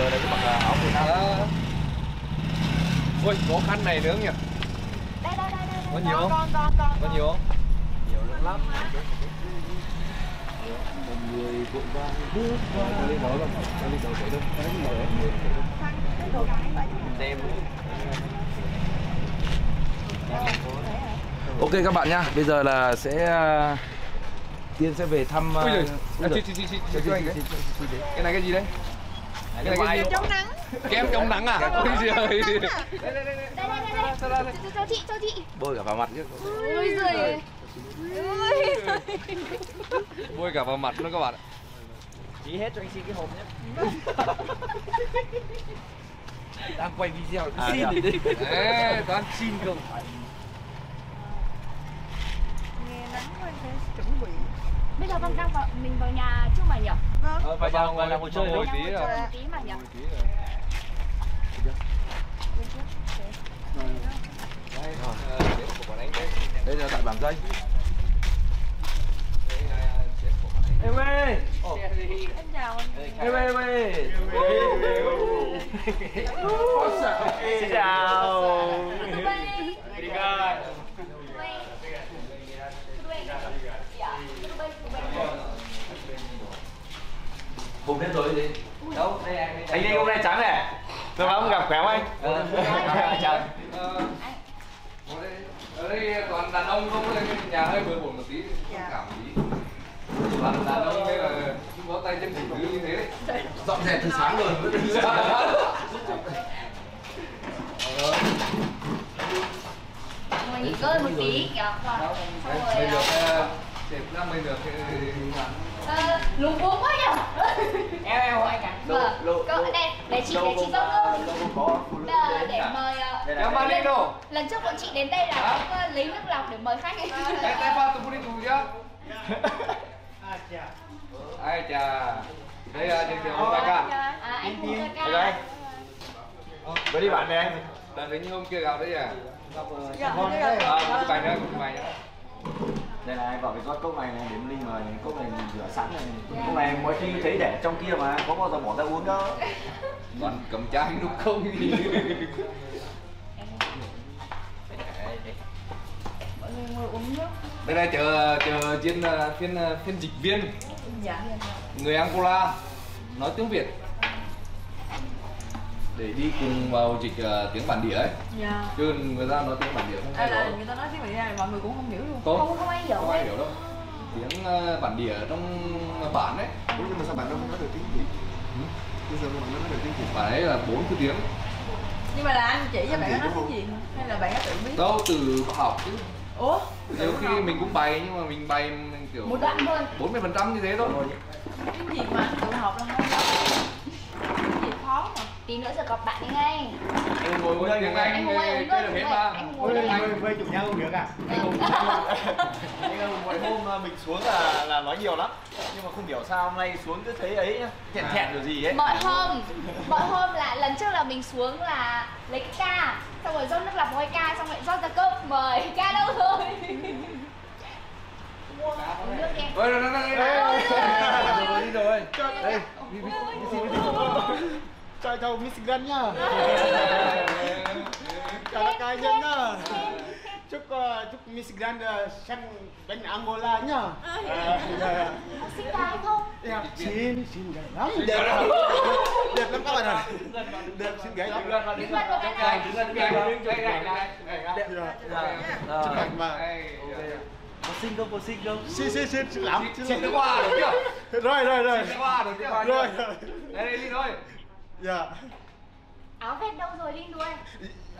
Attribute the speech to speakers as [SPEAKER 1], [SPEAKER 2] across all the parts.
[SPEAKER 1] giờ này cứ mặc áo Việt Nam
[SPEAKER 2] Đó. Ui, có khăn này nữa nhỉ?
[SPEAKER 3] đây đây đây đây
[SPEAKER 2] Có nhiều không?
[SPEAKER 3] con con con
[SPEAKER 2] Có nhiều không?
[SPEAKER 1] nhiều lắm một người vội vàng bước qua lên đó có lên đó thấy đâu có lên đó xem ok các bạn nhá bây giờ là sẽ uh, tiên sẽ về thăm uh,
[SPEAKER 2] Ui giời, à, cái. Cái này cái gì đấy? Cái này
[SPEAKER 3] chống nắng.
[SPEAKER 2] Kem chống nắng à? Ôi giời.
[SPEAKER 3] đây đây đây đây. Cho, chị cho chị.
[SPEAKER 1] Bôi cả vào mặt chứ
[SPEAKER 3] ui giời.
[SPEAKER 2] Bôi cả vào mặt nữa các bạn ạ.
[SPEAKER 1] Chỉ hết cho anh xin cái hộp nhé. Đang quay video cứ xin thì đi.
[SPEAKER 2] Ê, toàn
[SPEAKER 1] xin không?
[SPEAKER 4] Nghe nắng quá phải chuẩn bị
[SPEAKER 3] bây giờ vâng đang vào mình vào nhà chung mà nhỉ?
[SPEAKER 4] Vâng.
[SPEAKER 1] Ờ, vào vào vào là ngồi chơi
[SPEAKER 2] ngồi tí rồi.
[SPEAKER 3] ngồi tí mà nhỉ
[SPEAKER 2] Ngồi tí rồi. Đây, sếp của bọn anh đây.
[SPEAKER 1] đây là tại bảng dây em ơi
[SPEAKER 4] em chào anh
[SPEAKER 1] em ơi em ơi xin chào.
[SPEAKER 3] Dubai Dubai
[SPEAKER 1] Hùng đến rồi gì
[SPEAKER 2] Đâu, đây anh.
[SPEAKER 1] anh đi hôm nay trắng này tôi không gặp khỏe không anh? Chào.
[SPEAKER 2] Ờ, ở đây- ở đây toàn đàn ông không cái nhà hơi bừa bộn một tí.
[SPEAKER 4] Dạ.
[SPEAKER 2] thông cảm tí toàn đàn ông đây là không có tay chân phụ nữ như thế. Đấy
[SPEAKER 1] dọn dẹp từ sáng rồi.
[SPEAKER 3] Nghỉ ngơi một tí kìa. Rồi
[SPEAKER 2] Đâu,
[SPEAKER 3] Xong
[SPEAKER 2] đây,
[SPEAKER 3] rồi
[SPEAKER 2] bây giờ
[SPEAKER 3] à,
[SPEAKER 2] ờ, đẹp năm cái
[SPEAKER 3] ờ, lúng cuống quá nhỉ
[SPEAKER 4] em em anh cả.
[SPEAKER 3] Vâng, cậu đây, để chị, để chị dốc nước Để, để mời ờ,
[SPEAKER 2] Em mang đi đâu?
[SPEAKER 3] Lần trước bọn chị đến đây là cũng ờ, lấy nước lọc để mời khách. Ấy
[SPEAKER 2] Em tay pha tụi đi tù chưa? Ai chà. Đây là giới thiệu ông ca
[SPEAKER 3] À, anh Hùng ca
[SPEAKER 1] Đây với đi bạn này em
[SPEAKER 2] Là đến như hôm kia gặp đấy à?
[SPEAKER 4] dạ
[SPEAKER 1] Vâng,
[SPEAKER 4] đây
[SPEAKER 1] đây.
[SPEAKER 4] là-
[SPEAKER 2] À, một bài nữa, một bài nữa
[SPEAKER 1] đây này vào cái rót cốc này này điểm linh rồi cốc này mình rửa sẵn này. Cốc này mỗi khi thấy để trong kia mà có bao giờ bỏ ra uống đâu.
[SPEAKER 2] Toàn cầm chai lúc không. Gì Đây là chờ chờ chuyên ờ, phiên ờ, phiên dịch viên.
[SPEAKER 4] Dạ.
[SPEAKER 2] Người Angola nói tiếng Việt để đi cùng vào dịch ờ, tiếng bản địa ấy.
[SPEAKER 4] Dạ.
[SPEAKER 2] Chứ người ta nói tiếng bản địa không
[SPEAKER 4] đây
[SPEAKER 2] hay
[SPEAKER 4] là
[SPEAKER 2] đâu.
[SPEAKER 4] người ta nói tiếng việt này mọi người cũng không hiểu luôn.
[SPEAKER 2] Không.
[SPEAKER 3] Không, không ai hiểu
[SPEAKER 2] không ai
[SPEAKER 3] ấy.
[SPEAKER 2] hiểu đâu. Tiếng ờ, bản địa trong bản ấy.
[SPEAKER 5] Ủa, nhưng mà sao bạn đâu nói được tiếng Việt? Bây giờ bạn nói được tiếng Việt.
[SPEAKER 2] Bản ấy là bốn cái tiếng.
[SPEAKER 4] Nhưng mà là anh chỉ cho
[SPEAKER 5] Anh
[SPEAKER 4] bạn nó nói tiếng gì hay là bạn có tự biết?
[SPEAKER 2] Đâu từ học chứ.
[SPEAKER 4] Ủa?
[SPEAKER 2] Nhiều khi mình cũng bày nhưng mà mình bày kiểu
[SPEAKER 3] Một đoạn thôi.
[SPEAKER 2] 40 phần trăm như thế thôi.
[SPEAKER 4] Tiếng gì mà tự học là không gì mà
[SPEAKER 3] Tí nữa giờ gặp bạn ấy ngay.
[SPEAKER 2] Ê, ngồi ngồi tiếng Anh
[SPEAKER 3] Anh
[SPEAKER 2] chơi
[SPEAKER 3] nước
[SPEAKER 2] được hết mà.
[SPEAKER 3] Anh này.
[SPEAKER 5] quay chủ nhau không được à?
[SPEAKER 1] mỗi hôm à, mình xuống là là nói nhiều lắm. Nhưng mà không hiểu sao hôm nay xuống cứ thấy ấy nhá, thẹn thẹn điều gì ấy.
[SPEAKER 3] Mọi hôm Mọi hôm là lần trước là mình xuống là lấy cái ca Xong rồi rót nước lọc vào cái ca Xong rồi rót ra cốc mời Ca đâu rồi? Uống nước đi em.
[SPEAKER 2] Ôi, rồi, rồi, rồi, rồi. Rồi, đi rồi
[SPEAKER 5] Đây, chào chào Miss Grand nhá. Chào tất cả anh em nhá. Chúc ờ, chúc Miss Grand ờ, sang đánh Angola nhá. À, dạ.
[SPEAKER 3] Xinh gái không?
[SPEAKER 5] Dạ, Xin xin gái lắm. Đẹp lắm. Đẹp lắm các bạn ạ. Đẹp xin gái lắm.
[SPEAKER 3] Đứng gần vào cái này
[SPEAKER 5] Dạ. Chúc mừng mà.
[SPEAKER 1] có sinh không có sinh không
[SPEAKER 5] Xin xin xin xin lắm.
[SPEAKER 2] Xin nước hoa được chưa?
[SPEAKER 5] Rồi rồi rồi.
[SPEAKER 2] Xin nước hoa được chưa?
[SPEAKER 5] Rồi rồi.
[SPEAKER 2] Đây, đây, đi thôi
[SPEAKER 5] Dạ.
[SPEAKER 3] Áo vest đâu rồi Linh đuôi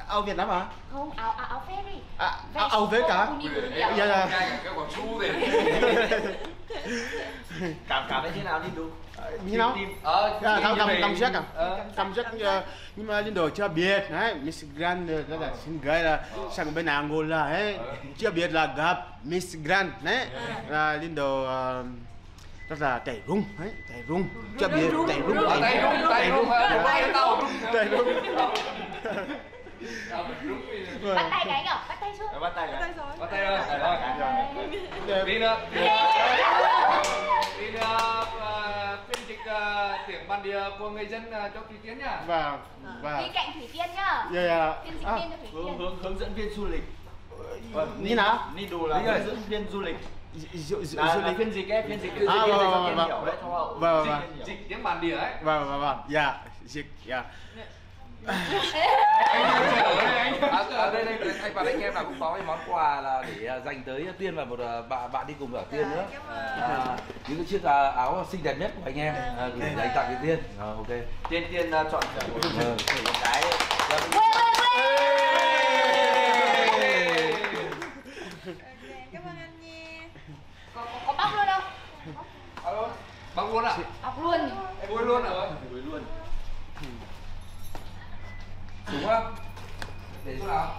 [SPEAKER 5] Áo Việt Nam à?
[SPEAKER 3] Không, áo áo, áo vest đi
[SPEAKER 5] À, áo, áo vest cả?
[SPEAKER 3] Không
[SPEAKER 5] Dạ, dạ.
[SPEAKER 2] cái quả su này
[SPEAKER 1] cảm cảm thấy thế nào đi đủ
[SPEAKER 5] Như nào?
[SPEAKER 2] Ờ,
[SPEAKER 5] À, cảm
[SPEAKER 2] về.
[SPEAKER 5] cảm giác à?
[SPEAKER 2] Ờ.
[SPEAKER 5] Cảm giác ờ, nhưng mà Lindo chưa biết đấy, Miss Grand ờ, rất là xinh gái là sang bên Angola ấy, chưa biết là gặp Miss Grand đấy, là Lindo ờ, rất là tẩy rung đấy, tẩy rung, chưa biết tẩy rung,
[SPEAKER 2] Ờ, tay rung, tay rung, ờ, tay tao rung.
[SPEAKER 5] tẩy rung.
[SPEAKER 2] Ờ, đi.
[SPEAKER 3] Bắt tay cái nhở? Bắt tay chưa?
[SPEAKER 1] bắt tay
[SPEAKER 4] rồi
[SPEAKER 2] Bắt tay rồi. Rồi. Đi nữa. Đi nữa. Đi nữa. ờ, Phiên dịch ờ, tiếng bản địa của người dân cho Thủy Tiên nha
[SPEAKER 5] Vâng,
[SPEAKER 3] đi
[SPEAKER 5] vâng.
[SPEAKER 3] cạnh thủy tiên nhá
[SPEAKER 5] Dạ, dạ.
[SPEAKER 3] phiên dịch viên cho thủy
[SPEAKER 1] hướng
[SPEAKER 3] tiên
[SPEAKER 1] hướng hướng dẫn viên du lịch
[SPEAKER 5] Như nào?
[SPEAKER 1] Nidu là
[SPEAKER 2] Lý ơi.
[SPEAKER 1] hướng dẫn viên du lịch
[SPEAKER 5] Du
[SPEAKER 1] là
[SPEAKER 5] lịch.
[SPEAKER 1] phiên dịch ấy phiên dịch phiên
[SPEAKER 5] À,
[SPEAKER 1] dịch viên
[SPEAKER 5] vâng, vâng, vâng.
[SPEAKER 1] hiểu đấy cho hậu
[SPEAKER 5] Vâng,
[SPEAKER 1] dịch
[SPEAKER 5] vâng.
[SPEAKER 2] tiếng bản địa ấy
[SPEAKER 5] Vâng, vâng, vâng. Dạ, dịch, dạ.
[SPEAKER 6] À, à, đây đây anh và anh em nào cũng có cái món quà là để à, dành tới Tiên và một à, bạn bạn đi cùng ở Tiên nữa. À, những cái chiếc áo xinh đẹp nhất của anh em gửi dành tặng cho Tiên. À, ok.
[SPEAKER 1] tiên tiên chọn một cái
[SPEAKER 3] quê quê quê
[SPEAKER 4] cảm ơn anh nha
[SPEAKER 3] có, có, có bóc luôn không
[SPEAKER 2] Alo, bóc luôn à?
[SPEAKER 3] Bóc luôn
[SPEAKER 2] vui luôn à?
[SPEAKER 1] Với luôn.
[SPEAKER 2] Đúng không? Để chỗ nào?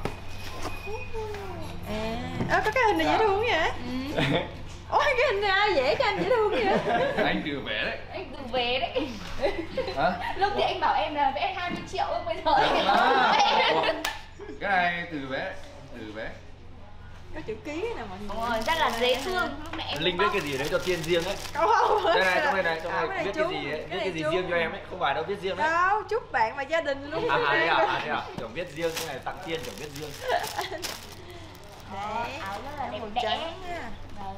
[SPEAKER 4] À. Ơ, có cái hình này dễ thương vậy?
[SPEAKER 3] Ừ.
[SPEAKER 4] ôi cái hình này ai vẽ cho anh dễ thương vậy?
[SPEAKER 2] Anh tự vẽ đấy.
[SPEAKER 3] Anh tự về đấy.
[SPEAKER 2] Hả?
[SPEAKER 3] Lúc thì anh bảo em là vẽ 20 triệu bây giờ anh
[SPEAKER 2] À.
[SPEAKER 3] vẽ.
[SPEAKER 2] Ủa, cái này tự vẽ tự vẽ
[SPEAKER 4] có chữ ký nè mọi người.
[SPEAKER 3] Rồi, chắc là dễ thương. Lúc nãy em
[SPEAKER 1] linh
[SPEAKER 3] bóc.
[SPEAKER 1] viết cái gì đấy cho tiên riêng ấy.
[SPEAKER 4] Không, không?
[SPEAKER 1] Đây này trong đây này trong này viết cái gì ấy viết cái gì riêng cho em ấy không phải đâu viết riêng đấy.
[SPEAKER 4] Đâu chúc bạn và gia đình luôn.
[SPEAKER 1] À à đây à à à. Kiểu viết riêng cái này tặng tiên kiểu viết riêng.
[SPEAKER 4] Đấy.
[SPEAKER 3] Áo rất là đẹp
[SPEAKER 4] màu
[SPEAKER 3] đẽ. Vâng.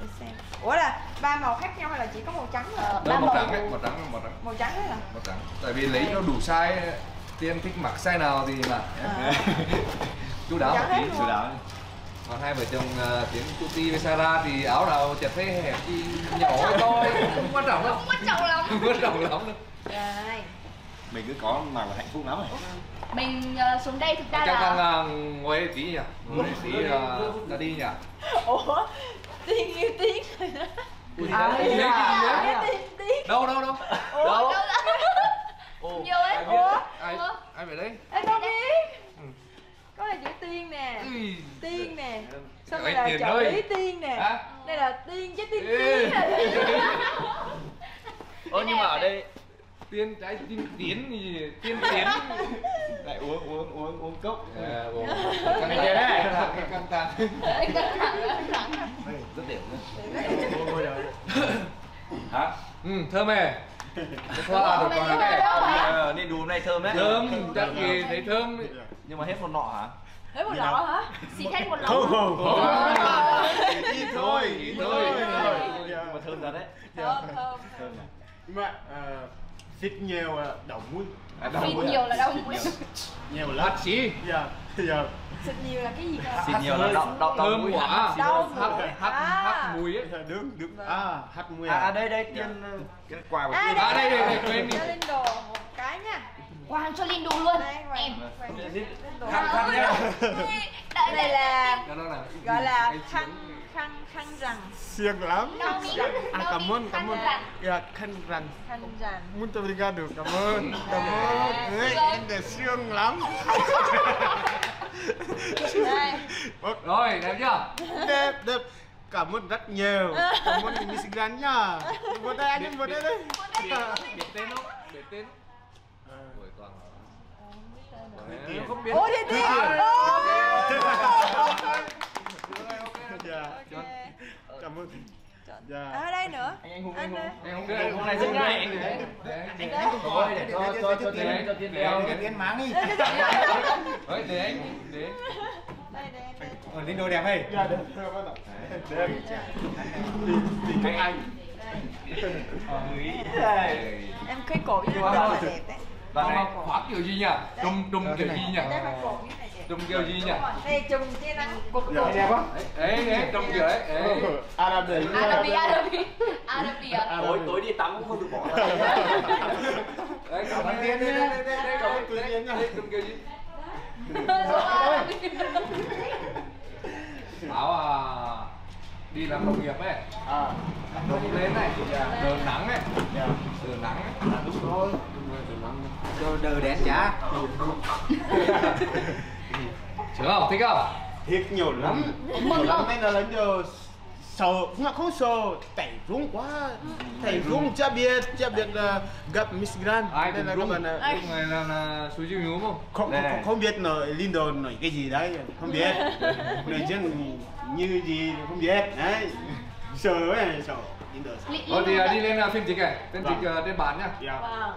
[SPEAKER 4] để xem. Ủa là ba màu khác nhau hay là chỉ có màu trắng thôi?
[SPEAKER 3] Ờ, ba
[SPEAKER 2] màu
[SPEAKER 3] màu.
[SPEAKER 2] trắng đấy màu trắng màu trắng.
[SPEAKER 4] Màu trắng đấy là
[SPEAKER 2] màu trắng. Tại vì lấy nó đủ size tiên thích mặc size nào thì mặc.
[SPEAKER 4] À.
[SPEAKER 2] chú đáo một tí
[SPEAKER 1] chú đáo
[SPEAKER 2] còn hai vợ chồng uh, tiến Tuti với Sarah thì áo nào chật thế hẹp thì nhỏ thôi không quan trọng đâu
[SPEAKER 3] không quan trọng lắm.
[SPEAKER 2] Không quan trọng lắm đâu.
[SPEAKER 4] Rồi.
[SPEAKER 1] Mình cứ có mà là hạnh phúc lắm rồi
[SPEAKER 3] mình ờ, xuống đây thực ra
[SPEAKER 2] chắc đang
[SPEAKER 3] là
[SPEAKER 2] uh, ngồi đây tí nhỉ? Ngồi đây tí uh, đã đi nhỉ?
[SPEAKER 4] Ủa tiên yêu
[SPEAKER 2] à,
[SPEAKER 4] Tiên
[SPEAKER 2] đấy
[SPEAKER 4] à,
[SPEAKER 2] à?
[SPEAKER 4] tiên tiên
[SPEAKER 2] đâu đâu đâu?
[SPEAKER 3] Ủa, đâu? ra
[SPEAKER 1] Ô,
[SPEAKER 3] nhiều ấy
[SPEAKER 2] ai ai ai về đây?
[SPEAKER 4] Em không biết. Có là chữ tiên nè.
[SPEAKER 2] Ui.
[SPEAKER 4] tiên nè. Xong rồi là
[SPEAKER 2] ơi.
[SPEAKER 4] lý tiên nè.
[SPEAKER 2] Hả?
[SPEAKER 4] đây là tiên chứ tiên tiên?
[SPEAKER 1] Ơ nhưng mà ở đây
[SPEAKER 2] tiên trái tiên tiến gì tiên tiến.
[SPEAKER 1] Lại uống uống uống uống cốc.
[SPEAKER 2] À, ủa.
[SPEAKER 1] Căng thẳng.
[SPEAKER 2] Căng thẳng.
[SPEAKER 3] Căng thẳng căng thẳng.
[SPEAKER 1] Rất điểm
[SPEAKER 2] hả? Ừ thơm mè hoa
[SPEAKER 3] mày
[SPEAKER 2] còn
[SPEAKER 3] hả?
[SPEAKER 1] Ờ, nên đủ hôm nay thơm đấy.
[SPEAKER 2] Thơm chắc gì thấy thơm
[SPEAKER 1] nhưng mà hết một nọ hả?
[SPEAKER 4] Thế một lọ hả?
[SPEAKER 3] xịt hết một lồng
[SPEAKER 5] không, không. Ít thôi, ít thôi.
[SPEAKER 1] nhưng mà thơm thật đấy.
[SPEAKER 4] Thơm, thơm
[SPEAKER 1] thơm. Này.
[SPEAKER 5] Nhưng mà thịt nhiều là đau mũi.
[SPEAKER 1] à, đau
[SPEAKER 3] xịt
[SPEAKER 1] mũi à?
[SPEAKER 3] nhiều là đau mũi
[SPEAKER 5] Nhiều lắm.
[SPEAKER 2] hạt xí
[SPEAKER 5] Dạ, dạ.
[SPEAKER 4] Xịt nhiều là cái gì cơ?
[SPEAKER 1] xịt nhiều là đau đau đau
[SPEAKER 2] thơm
[SPEAKER 1] mũi
[SPEAKER 2] quá
[SPEAKER 4] Đau
[SPEAKER 2] hắt
[SPEAKER 4] mũi.
[SPEAKER 2] hắt
[SPEAKER 4] À.
[SPEAKER 2] ấy
[SPEAKER 5] Dạ, Đúng, đúng. À, hắt mũi
[SPEAKER 1] à, à đây đây tiên ờ, cái quà của
[SPEAKER 4] À,
[SPEAKER 1] tiên
[SPEAKER 2] à đây đây đây quên đi
[SPEAKER 4] Cho Linh đồ một cái nha
[SPEAKER 3] Quang cho Linh đủ luôn em
[SPEAKER 4] đồ.
[SPEAKER 2] khăn khăn nhá
[SPEAKER 4] Đây là
[SPEAKER 2] là
[SPEAKER 4] gọi là khăn khăn khăn rằn
[SPEAKER 5] Siang lắm.
[SPEAKER 3] Mi
[SPEAKER 5] À, cảm ơn, cảm ơn. Dạ, khăn rằn.
[SPEAKER 4] khăn rằn
[SPEAKER 5] Muito obrigado, cảm ơn. Cảm ơn. Ê, em để siêng lắm. Ok,
[SPEAKER 2] rồi đẹp chưa
[SPEAKER 5] đẹp, đẹp. Cảm ơn rất nhiều. Cảm ơn Miss Grand nha. Vô đây, anh vô đây đây.
[SPEAKER 2] biết tên không biết tên
[SPEAKER 5] Ờ.
[SPEAKER 2] Ôi, toàn không biết
[SPEAKER 4] ủa thì tiên
[SPEAKER 5] Dạ,
[SPEAKER 4] Ok.
[SPEAKER 5] cảm ơn.
[SPEAKER 4] ở
[SPEAKER 5] Dạ.
[SPEAKER 4] đây nữa.
[SPEAKER 1] Anh anh hùng
[SPEAKER 4] anh
[SPEAKER 1] anh
[SPEAKER 4] ơi.
[SPEAKER 1] hùng
[SPEAKER 2] em không
[SPEAKER 1] Cái
[SPEAKER 2] biết
[SPEAKER 1] hôm nay rất ngay anh
[SPEAKER 2] đấy
[SPEAKER 1] đấy anh không coi để cho cho cho tiên cho tiên đeo
[SPEAKER 5] Tiền máng đi.
[SPEAKER 2] đấy để anh để
[SPEAKER 4] đây đây đây.
[SPEAKER 5] Ở lên đồ đẹp hay? Dạ, đẹp. Đẹp. Cái anh.
[SPEAKER 4] em cái cổ với
[SPEAKER 2] Nhưng
[SPEAKER 4] nó
[SPEAKER 2] mà
[SPEAKER 4] rất
[SPEAKER 2] thôi.
[SPEAKER 4] là đẹp đấy.
[SPEAKER 1] Và này
[SPEAKER 2] khoác kiểu gì nhỉ? Trùm trùm kiểu gì nhỉ
[SPEAKER 4] này
[SPEAKER 2] trùm kiểu gì nhỉ?
[SPEAKER 4] Đây chùm che nắng
[SPEAKER 5] Dạ,
[SPEAKER 4] cổ
[SPEAKER 5] đẹp quá.
[SPEAKER 2] đấy đấy trùm kiểu đấy đấy
[SPEAKER 5] đấy.
[SPEAKER 3] Arabi. Arabi Arabi. À
[SPEAKER 1] tối tối đi tắm cũng không được bỏ.
[SPEAKER 2] Đấy cảm ơn tiên đây đây đây đây cảm ơn nhá. trùm kiểu gì? Áo à đi làm nông nghiệp ấy.
[SPEAKER 5] À,
[SPEAKER 2] nông lên này. Giờ nắng ấy.
[SPEAKER 5] Dạ.
[SPEAKER 2] giờ nắng ấy.
[SPEAKER 5] Đúng rồi.
[SPEAKER 1] cho đờ đèn giá
[SPEAKER 2] sướng không thích không?
[SPEAKER 5] Thiệt nhiều lắm. Nhiều lắm. nên là giờ sợ không không sợ tẩy rung quá. Tẩy rung chưa biết chưa biết là gặp Miss Grand.
[SPEAKER 2] Ai
[SPEAKER 5] nên là các
[SPEAKER 2] rung
[SPEAKER 5] bạn là
[SPEAKER 2] lúc này là là suối chiêu nhú không?
[SPEAKER 5] Không
[SPEAKER 1] Đây
[SPEAKER 5] không, không biết nói Lindo nói cái gì đấy không biết. Nói chân như gì không biết. Đấy. Sợ ấy sợ. Lindo.
[SPEAKER 3] Li-
[SPEAKER 2] Thôi thì
[SPEAKER 3] Linh
[SPEAKER 2] à, đi lên à, phiên dịch này,
[SPEAKER 5] Vâng.
[SPEAKER 2] dịch à, trên bản nhá.
[SPEAKER 5] Yeah.
[SPEAKER 4] Vâng.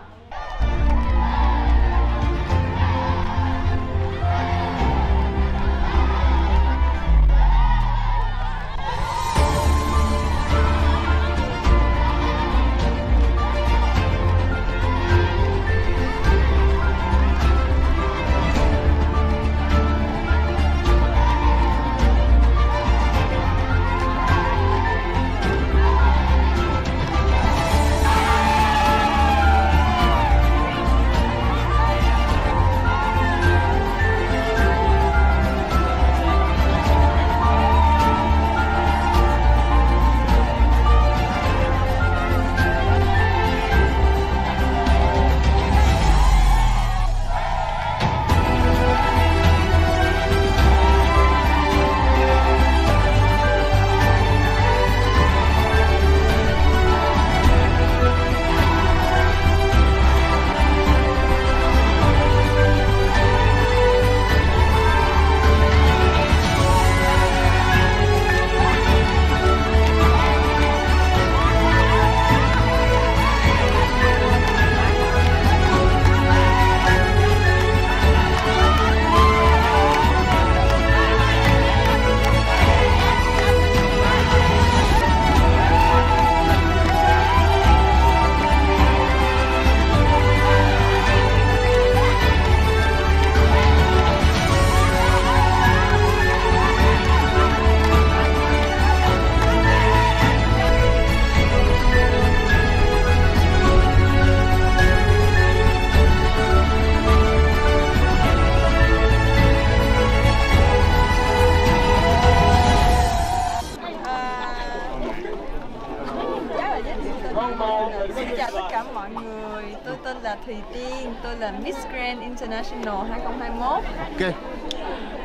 [SPEAKER 4] Thùy Tiên Tôi là Miss Grand International 2021
[SPEAKER 5] Ok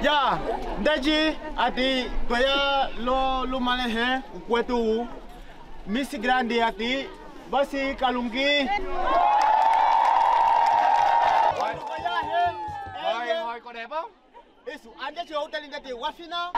[SPEAKER 5] Ya, Deji, a ti, kaya lo lo malehe, kwetu, Miss Grande a ti, basi kalungi.
[SPEAKER 2] Rồi, hồi còn đẹp không?
[SPEAKER 5] Isu, anh
[SPEAKER 4] đã chơi hotel in the day,
[SPEAKER 5] wafina.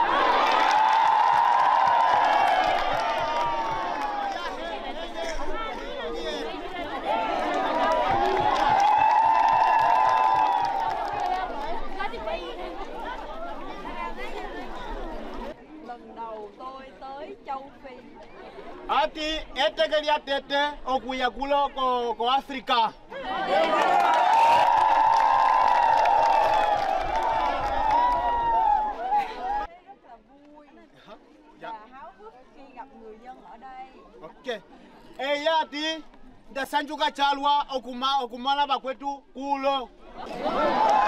[SPEAKER 5] eteke lya tete okuya kulo ko ko Africa Ok. Eya ti ndasanjuka chalwa okuma okumala bakwetu kulo.
[SPEAKER 4] Yeah.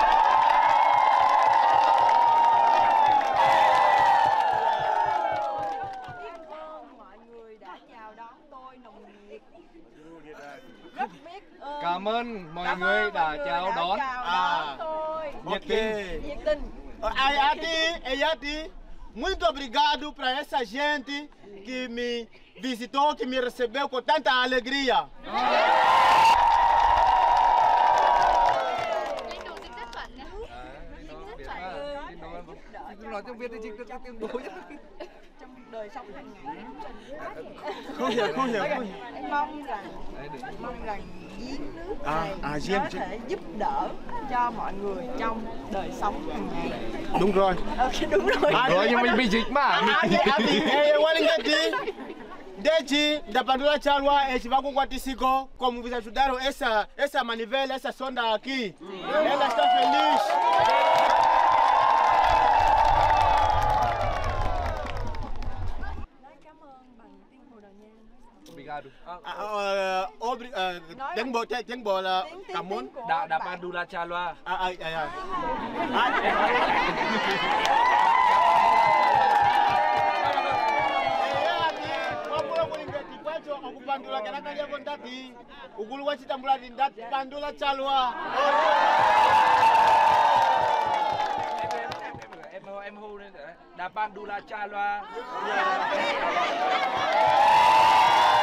[SPEAKER 2] Cảm ơn mọi
[SPEAKER 4] Cảm
[SPEAKER 2] người
[SPEAKER 4] ơn
[SPEAKER 2] đã
[SPEAKER 4] mọi người
[SPEAKER 2] chào đón.
[SPEAKER 4] chào
[SPEAKER 5] À.
[SPEAKER 4] đón tôi
[SPEAKER 2] Nhiệt
[SPEAKER 5] Okay.
[SPEAKER 4] nhiệt tình
[SPEAKER 5] Ai muito obrigado para essa gente que me visitou, que me recebeu com tanta alegria.
[SPEAKER 2] Nói tiếng Việt thì tiếng chứ.
[SPEAKER 4] Trong đời sống hàng ngày
[SPEAKER 5] Không hiểu, không hiểu, không hiểu.
[SPEAKER 4] mong rằng mong rằng giếng nước
[SPEAKER 5] À,
[SPEAKER 4] này
[SPEAKER 5] à, giếng
[SPEAKER 4] có thể giúp đỡ cho mọi người trong đời sống hàng ngày
[SPEAKER 5] Đúng rồi.
[SPEAKER 4] ok đúng rồi
[SPEAKER 5] À,
[SPEAKER 2] Rồi nhưng mình bị dịch mà.
[SPEAKER 5] Da Pandora Chalwa, e Guatisco, como vocês ajudaram essa, essa manivela, essa sonda aqui. Ela está feliz.
[SPEAKER 4] nói cảm ơn bằng tiếng bồ đào nha
[SPEAKER 2] Obrigado.
[SPEAKER 5] À, ờ, obri, ờ, tiếng bộ, tiếng bộ là
[SPEAKER 4] tiếng tiếng
[SPEAKER 5] cảm ơn.
[SPEAKER 4] tiếng của
[SPEAKER 6] Đạ Đạ
[SPEAKER 4] bạn.
[SPEAKER 6] Pandula Chalwa.
[SPEAKER 5] À, à, à, à. okupandula kana kaliako ndati ukulu wachitambula ti ndatipandula chalwa
[SPEAKER 6] Em em em hô lên đấy. Đạ Pandula Chalwa.
[SPEAKER 3] Cao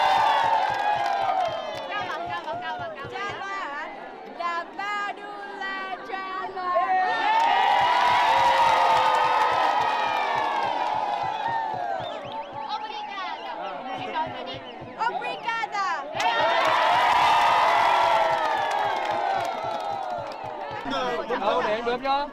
[SPEAKER 2] anh bơm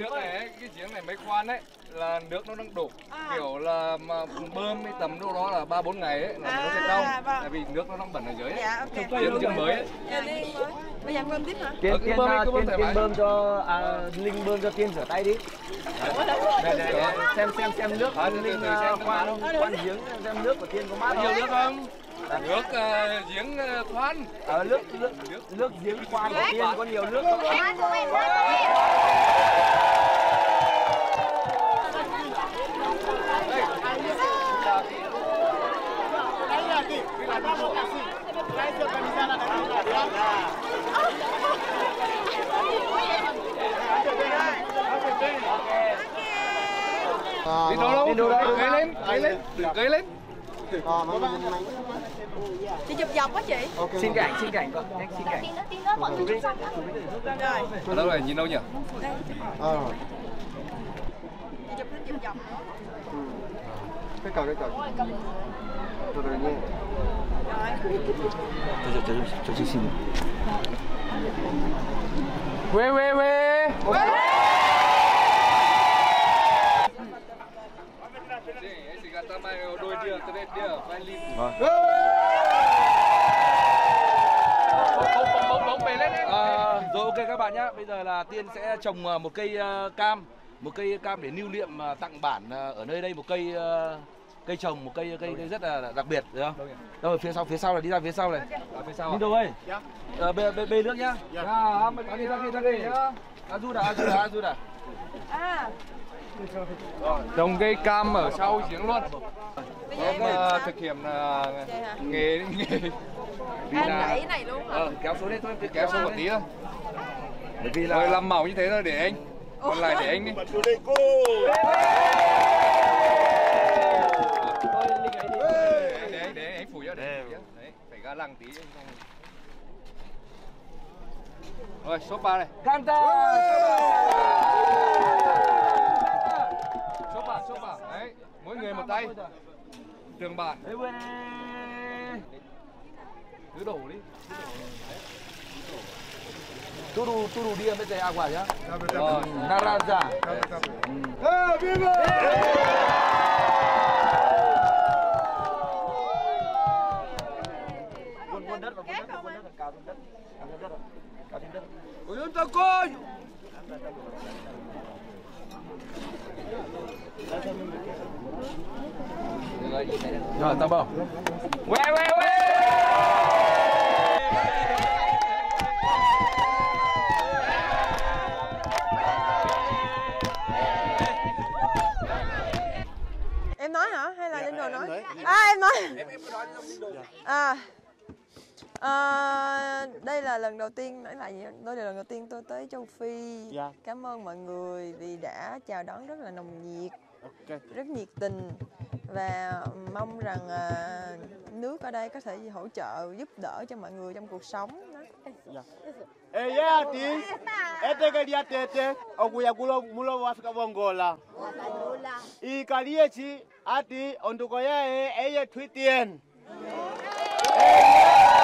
[SPEAKER 2] nước này cái giếng này mấy khoan đấy là nước nó đang đục kiểu là mà bơm cái tầm đâu đó là ba bốn ngày ấy là nó sẽ trong
[SPEAKER 4] À, vâng.
[SPEAKER 2] tại vì nước nó đang bẩn ở dưới ấy.
[SPEAKER 4] Dạ, ok.
[SPEAKER 2] giếng giếng mới ấy.
[SPEAKER 4] Dạ, mới. Bây giờ bơm tiếp hả?
[SPEAKER 1] tiên
[SPEAKER 2] Ờ,
[SPEAKER 1] tiên à, tiên bơm cho à, linh bơm cho tiên rửa tay đi. Để, để, để xem xem xem nước
[SPEAKER 2] Ờ,
[SPEAKER 1] linh à,
[SPEAKER 2] xem
[SPEAKER 1] khoan khoan giếng xem nước của tiên có mát
[SPEAKER 2] nhiều nước không? Nước ờ, giếng ờ, khoan.
[SPEAKER 1] Ở nước nước nước giếng khoan của tiên có nhiều nước không
[SPEAKER 3] Mát cho em, mát cho em
[SPEAKER 2] đi đâu đâu
[SPEAKER 1] đi đâu
[SPEAKER 2] cưới lên cưới lên đừng cưới lên
[SPEAKER 4] Chị chụp dọc quá chị?
[SPEAKER 1] xin cái ảnh xin cái ảnh con xin cái ảnh
[SPEAKER 3] Tí nữa, tí nữa, mọi người chụp xong.
[SPEAKER 4] Rồi,
[SPEAKER 2] ở đâu này nhìn đâu nhỉ.
[SPEAKER 4] Chị chụp hình chụp dọc nữa.
[SPEAKER 5] cái cầu cái cầu
[SPEAKER 3] Rồi,
[SPEAKER 4] Rồi
[SPEAKER 1] cho cho cho chị xin
[SPEAKER 2] quê quê quê Sì.
[SPEAKER 1] Rồi.
[SPEAKER 2] Bóng bóng bóng về lên.
[SPEAKER 6] À, rồi ok các bạn nhá. Bây giờ là Tiên sẽ trồng ờ, một cây ờ, cam, một cây cam để lưu niệm ờ, tặng bản ở nơi đây một cây cây trồng một cây cây, cây rất là đặc biệt được không? Đâu rồi, phía sau phía sau này đi ra phía sau này.
[SPEAKER 2] Ở phía sau.
[SPEAKER 6] Đi đâu ơi? Ờ, bê, bê, bê nước nhá.
[SPEAKER 2] Ya, mới
[SPEAKER 6] Ra đi ra đi ra đi. Azuda Azuda Azuda.
[SPEAKER 4] À,
[SPEAKER 2] Trồng cây cam ở sau giếng luôn.
[SPEAKER 4] bây giờ
[SPEAKER 2] Em
[SPEAKER 4] em sao?
[SPEAKER 2] thực hiện
[SPEAKER 4] hả?
[SPEAKER 2] nghề nghề là
[SPEAKER 4] đẩy này luôn hả?
[SPEAKER 6] Ờ, kéo xuống đây thôi,
[SPEAKER 2] kéo xuống một tí thôi.
[SPEAKER 6] Bởi vì là
[SPEAKER 2] làm màu như thế thôi để anh. Còn lại để anh đi. Để để anh để anh phủ cho để anh phủ cho. Đấy, lăng tí. Rồi, số 3 này.
[SPEAKER 6] Canta.
[SPEAKER 2] Số 3, số 3. Đấy, mỗi người một tay. Trường bản.
[SPEAKER 6] Ê, quê.
[SPEAKER 2] Cứ đổ đi.
[SPEAKER 6] Tudo tudo dia mete já.
[SPEAKER 2] Rồi.
[SPEAKER 6] Naranja.
[SPEAKER 1] buôn buôn đất và buôn đất và buôn đất là cao trên đất cao trên đất rồi. cao trên đất
[SPEAKER 6] Ôi ta coi. Rồi, tao bảo.
[SPEAKER 2] Quê quê quê.
[SPEAKER 4] Em nói hả? Hay là Linh Đồ nói? À, em nói. À, à, đây là lần lại vậy, đây là lần đầu tiên tôi tới châu Phi.
[SPEAKER 5] Dạ.
[SPEAKER 4] Cảm ơn mọi người vì đã chào đón rất là nồng nhiệt,
[SPEAKER 5] ok
[SPEAKER 4] rất nhiệt tình và mong rằng à, nước ở đây có thể hỗ trợ giúp đỡ cho mọi người trong cuộc sống. đó.
[SPEAKER 5] Eh ya ti. Ete ke dia tete. Okuya kulo mulo wa Afrika bongola. I kalie chi ati onduko ya e eye twitien. Eye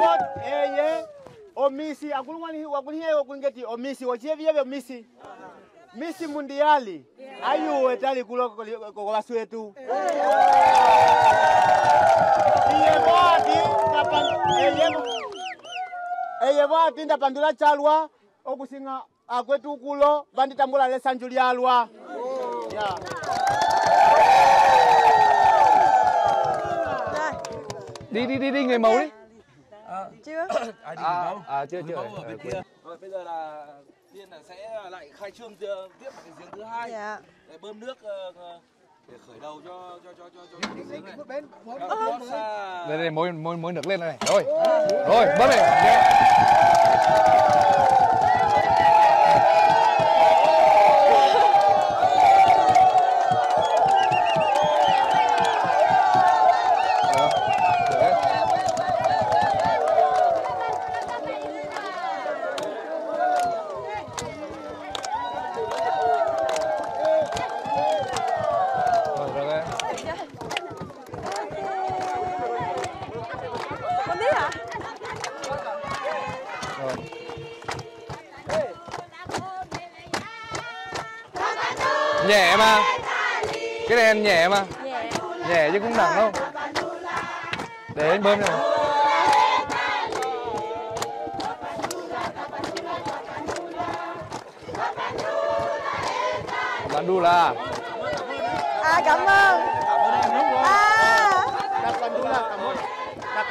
[SPEAKER 5] wot eye o misi wakulhiye okungeti o misi wociyeviyevi o misi misi mundiali ayuwe ndapandula calwa okusinga akwetu kulo vanditambula lesanju yeah.
[SPEAKER 4] Chưa?
[SPEAKER 6] Ai đi
[SPEAKER 2] À,
[SPEAKER 6] đâu?
[SPEAKER 2] à chưa chưa.
[SPEAKER 6] ở bên kia. Rồi bây giờ là Tiên là sẽ lại khai trương ờ, tiếp cái giếng thứ hai
[SPEAKER 4] Dạ.
[SPEAKER 6] để bơm nước ờ, ờ, để khởi đầu cho cho cho cho cho cái giếng này. Là-
[SPEAKER 2] Đây đây mỗi mỗi mỗi nước lên này. Rồi. Rồi, bấm này.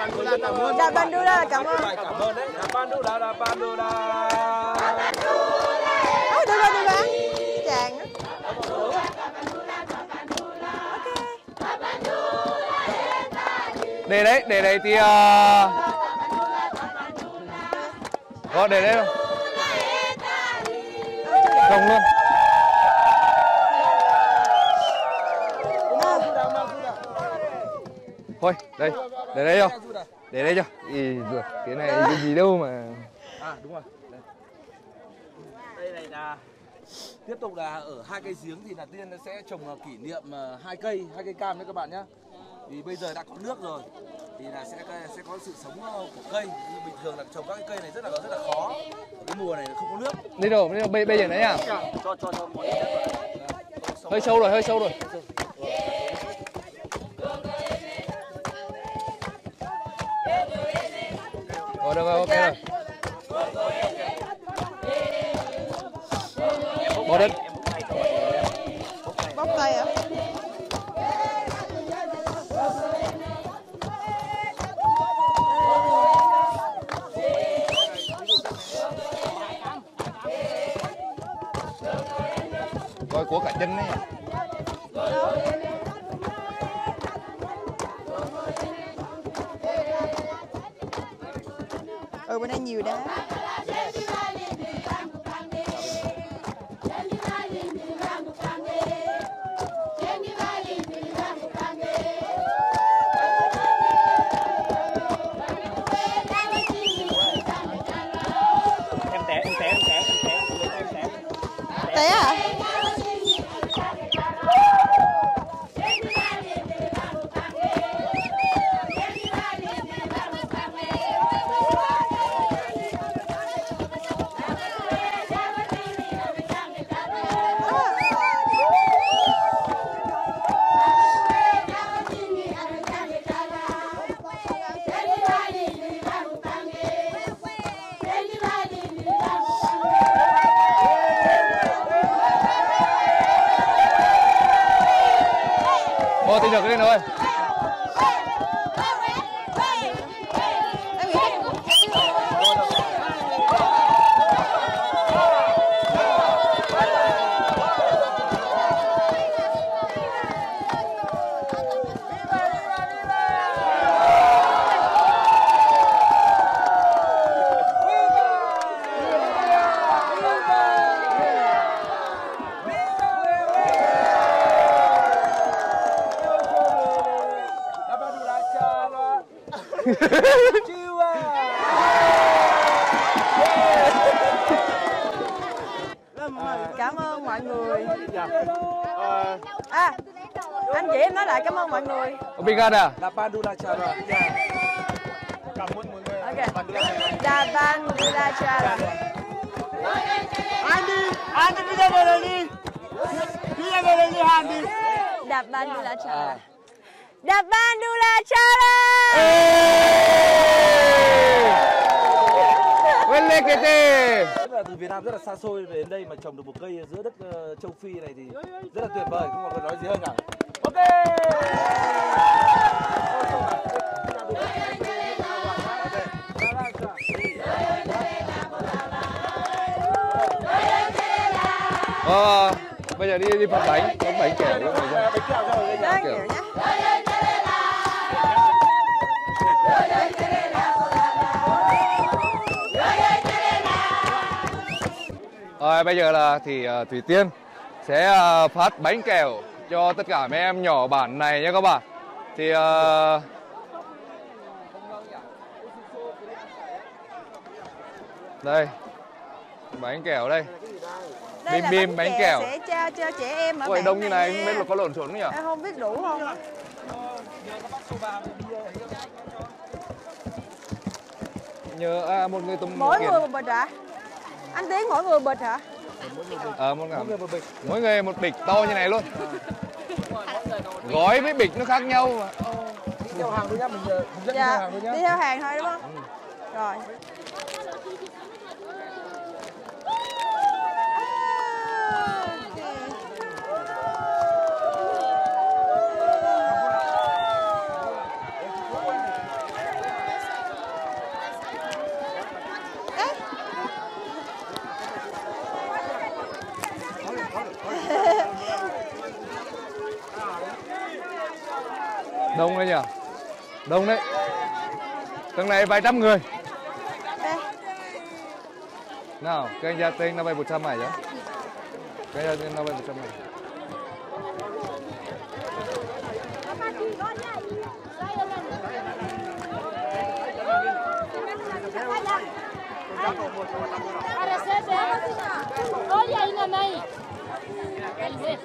[SPEAKER 5] Đạp Bandula cảm ơn. đạp bandula
[SPEAKER 4] là cảm ơn
[SPEAKER 6] cảm ơn đấy Bandula là Bandula
[SPEAKER 4] à, được rồi được rồi chàng á.
[SPEAKER 2] để đấy để đấy thì uh... có để đấy không? Không luôn. Thôi đây. Để đây cho để đây cho. Ý, rồi, cái này cái gì đâu mà.
[SPEAKER 6] À đúng rồi. Đây. đây này là tiếp tục là ở hai cây giếng thì là tiên sẽ trồng kỷ niệm ờ, hai cây hai cây cam đấy các bạn nhé vì bây giờ đã có nước rồi thì là sẽ sẽ có sự sống ờ, của cây. Như bình thường là trồng các cái cây này rất là rất là khó. Ở cái mùa này không có nước.
[SPEAKER 2] Đi đâu đi đâu bây bây giờ đấy nhá
[SPEAKER 1] cho cho cho
[SPEAKER 2] hơi sâu rồi hơi sâu rồi được rồi ok. Rồi bỏ đất
[SPEAKER 4] bóc tay hả
[SPEAKER 2] coi của cả chân đấy
[SPEAKER 4] ở bên đây nhiều đá. Cảm ơn mọi người.
[SPEAKER 5] Ờ,
[SPEAKER 4] à anh chị em nói lại cảm ơn mọi người.
[SPEAKER 2] Obrigada
[SPEAKER 6] là Bandula Chara
[SPEAKER 5] cảm ơn mọi người.
[SPEAKER 4] ok.
[SPEAKER 5] Bandula.
[SPEAKER 4] đà bandula chara
[SPEAKER 5] Andy, Andy đi ra về đây đi. Đi ra về đây đi Andy.
[SPEAKER 4] đà bandula chara đà bandula chara
[SPEAKER 2] Quelle
[SPEAKER 6] Rất là từ Việt Nam rất là xa xôi về đến đây mà trồng được một cây giữa đất ờ, châu Phi này thì rất là tuyệt vời, không còn phải nói gì hơn cả. Ok.
[SPEAKER 2] Ờ, bây giờ đi đi phát bánh, phát bánh kẹo cho người dân. Rồi bây giờ là thì uh, Thủy Tiên sẽ ờ, phát bánh kẹo cho tất cả mấy em nhỏ bản này nhé các bạn. Thì ờ, đây bánh kẹo đây.
[SPEAKER 4] Đây
[SPEAKER 2] Bim bim bánh kẹo.
[SPEAKER 4] sẽ trao cho trẻ em ở
[SPEAKER 2] Ôi đông như này
[SPEAKER 4] nha.
[SPEAKER 2] không biết là có lộn xộn không nhỉ?
[SPEAKER 4] Không biết đủ không
[SPEAKER 2] Nhớ à, một người tùm
[SPEAKER 4] mỗi người một bịch hả anh tiến mỗi người bịch hả
[SPEAKER 2] Ờ, mỗi người một bịch. Mỗi người một bịch to như này luôn. Gói với bịch nó khác nhau mà.
[SPEAKER 7] theo hàng thôi nhá mình dẫn theo
[SPEAKER 4] dạ
[SPEAKER 7] hàng thôi nhá
[SPEAKER 4] đi theo hàng thôi đúng không rồi
[SPEAKER 2] Đông đấy nhỉ? Đông đấy. Tầng này vài trăm người. Nào, cái anh gia tên năm bay 100 này chứ. Cái gia tên năm bay 100 này.
[SPEAKER 8] Olha aí, mamãe. Quer dizer?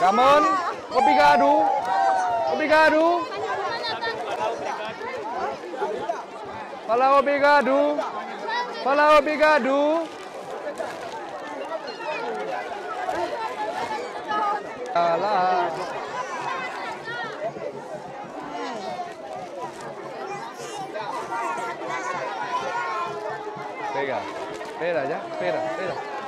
[SPEAKER 2] Ơn. Obrigado. Obrigado. Fala obrigado. Fala obrigado. Fala. Pega. Espera ya. Espera, espera.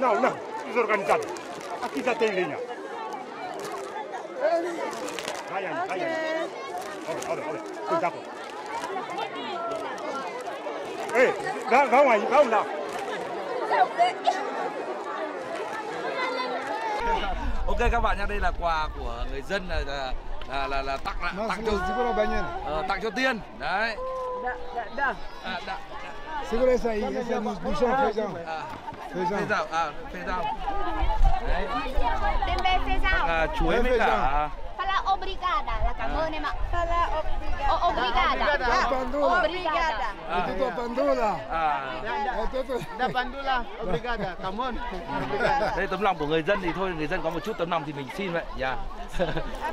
[SPEAKER 9] Não, não, desorganizado. Aqui já tem linha. Vai, Anne, vai, Anne. Olha, olha, olha. Cuidado. Ei, vão aí, vão lá.
[SPEAKER 6] Ok các bạn nhé, đây là quà của người dân là là là, là, là tặng lại tặng cho ờ, tặng cho tiên. Đấy. À, đã,
[SPEAKER 7] chão feijão
[SPEAKER 6] à,
[SPEAKER 7] feijão
[SPEAKER 6] phê rau, à, phê rau. Đấy.
[SPEAKER 3] Tên B phê giao.
[SPEAKER 6] À, chuối với cả
[SPEAKER 3] Fala obrigada là cảm ơn em ạ.
[SPEAKER 4] Fala obrigada
[SPEAKER 3] O- obrigada.
[SPEAKER 7] a pandula
[SPEAKER 3] Obrigada.
[SPEAKER 7] é tudo a pandula
[SPEAKER 6] à,
[SPEAKER 7] tudo
[SPEAKER 5] Da Bandula, obrigada, cảm ơn. Obrigada.
[SPEAKER 6] đây tấm lòng của người dân thì thôi người dân có một chút tấm lòng thì mình xin vậy. Dạ.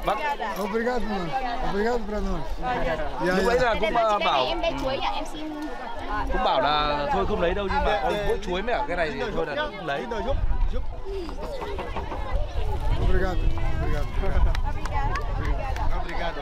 [SPEAKER 6] Bác
[SPEAKER 7] obrigado obrigado pra nós
[SPEAKER 6] lúc ấy là cũng ờ, bảo
[SPEAKER 3] em đây chuối ạ, em xin.
[SPEAKER 6] cũng bảo là thôi không lấy đâu nhưng mà ôi, mỗi chuối với cả cái này thì thôi là không lấy.
[SPEAKER 5] Giúp, giúp.
[SPEAKER 7] obrigado obrigado